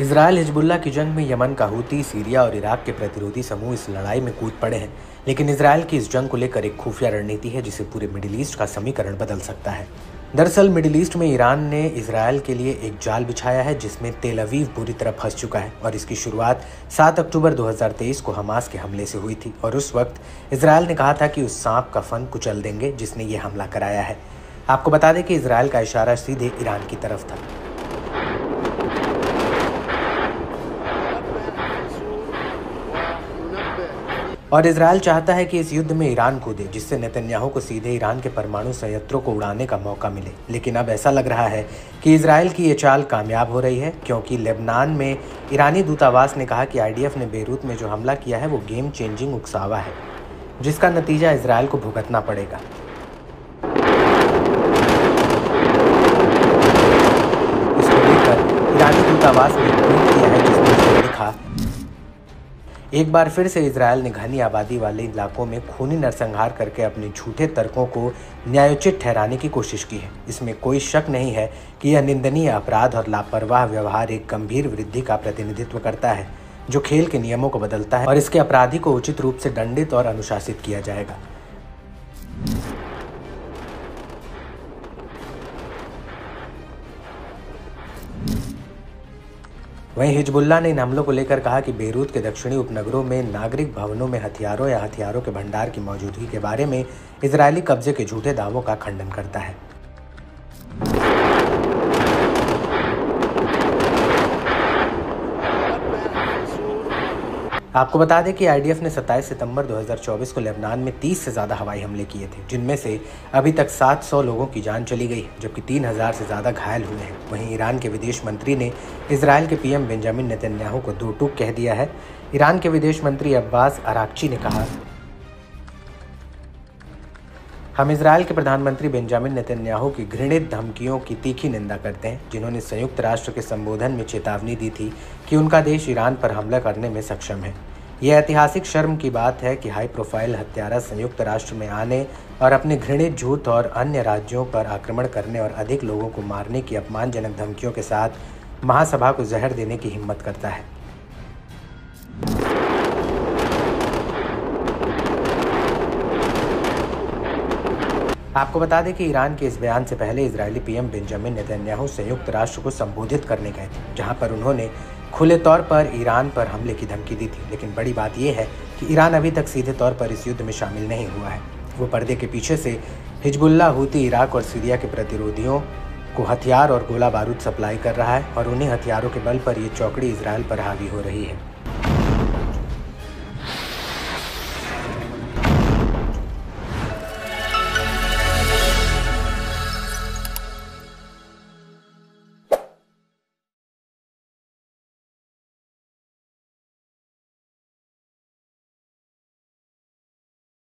Israel Hezbollah की जंग में यमन का हूती सीरिया और इराक के प्रतिरोधी समूह इस लड़ाई में कूद पड़े हैं। लेकिन इसराइल की इस जंग को लेकर एक खुफिया रणनीति है, जिसे पूरे मिडिल ईस्ट का समीकरण बदल सकता है। दरअसल मिडिल ईस्ट में ईरान ने इसराइल के लिए एक जाल बिछाया है, जिसमें तेल अवीव पूरी तरह फंस चुका है और इसकी शुरुआत 7 अक्टूबर 2023 को हमास के हमले से हुई थी। और उस वक्त इसराइल ने कहा था कि उस सांप का फन कुचल देंगे, जिसने ये हमला कराया है। आपको बता दें कि इसराइल का इशारा सीधे ईरान की तरफ़ था। और इसराइल चाहता है कि इस युद्ध में ईरान कूदे जिससे नेतन्याहू को सीधे ईरान के परमाणु संयंत्रों को उड़ाने का मौका मिले। लेकिन अब ऐसा लग रहा है कि इसराइल की ये चाल कामयाब हो रही है, क्योंकि लेबनान में ईरानी दूतावास ने कहा कि आईडीएफ ने बेरूत में जो हमला किया है, वो गेम चेंजिंग उकसावा है, जिसका नतीजा इसराइल को भुगतना पड़ेगा। इसको लेकर ईरानी दूतावास ने एक बार फिर से इसराइल ने घनी आबादी वाले इलाकों में खूनी नरसंहार करके अपने झूठे तर्कों को न्यायोचित ठहराने की कोशिश की है। इसमें कोई शक नहीं है कि यह निंदनीय अपराध और लापरवाह व्यवहार एक गंभीर वृद्धि का प्रतिनिधित्व करता है, जो खेल के नियमों को बदलता है और इसके अपराधी को उचित रूप से दंडित और अनुशासित किया जाएगा। वहीं हिजबुल्ला ने इन हमलों को लेकर कहा कि बेरूत के दक्षिणी उपनगरों में नागरिक भवनों में हथियारों या हथियारों के भंडार की मौजूदगी के बारे में इसराइली कब्जे के झूठे दावों का खंडन करता है। आपको बता दें कि आईडीएफ ने 27 सितंबर 2024 को लेबनान में 30 से ज़्यादा हवाई हमले किए थे, जिनमें से अभी तक 700 लोगों की जान चली गई, जबकि 3000 से ज़्यादा घायल हुए हैं। वहीं ईरान के विदेश मंत्री ने इसराइल के पीएम बेंजामिन नेतन्याहू को दो टूक कह दिया है। ईरान के विदेश मंत्री अब्बास अराक्ची ने कहा, हम इसराइल के प्रधानमंत्री बेंजामिन नेतन्याहू की घृणित धमकियों की तीखी निंदा करते हैं, जिन्होंने संयुक्त राष्ट्र के संबोधन में चेतावनी दी थी कि उनका देश ईरान पर हमला करने में सक्षम है। यह ऐतिहासिक शर्म की बात है कि हाई प्रोफ़ाइल हत्यारा संयुक्त राष्ट्र में आने और अपने घृणित झूठ और अन्य राज्यों पर आक्रमण करने और अधिक लोगों को मारने की अपमानजनक धमकियों के साथ महासभा को जहर देने की हिम्मत करता है। आपको बता दें कि ईरान के इस बयान से पहले इजरायली पीएम बेंजामिन नेतन्याहू संयुक्त राष्ट्र को संबोधित करने गए थे, जहाँ पर उन्होंने खुले तौर पर ईरान पर हमले की धमकी दी थी, लेकिन बड़ी बात यह है कि ईरान अभी तक सीधे तौर पर इस युद्ध में शामिल नहीं हुआ है। वो पर्दे के पीछे से हिजबुल्ला हूती इराक और सीरिया के प्रतिरोधियों को हथियार और गोला बारूद सप्लाई कर रहा है और उन्हीं हथियारों के बल पर ये चौकड़ी इसराइल पर हावी हो रही है।